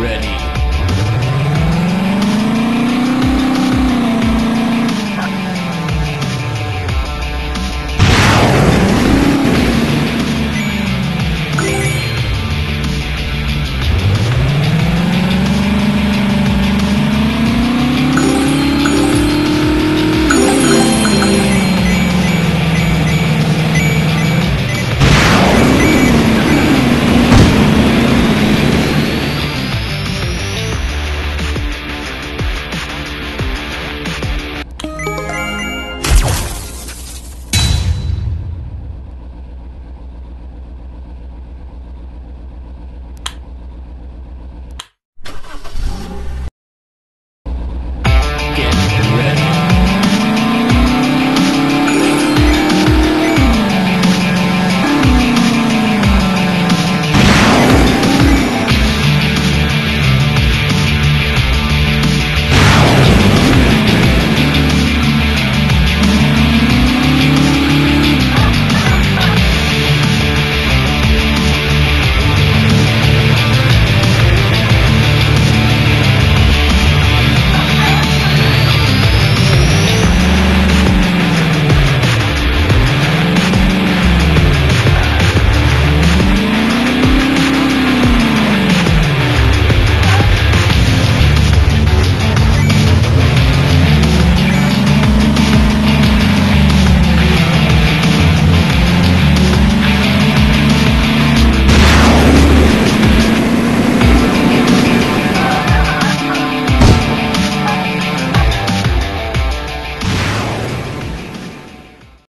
ready.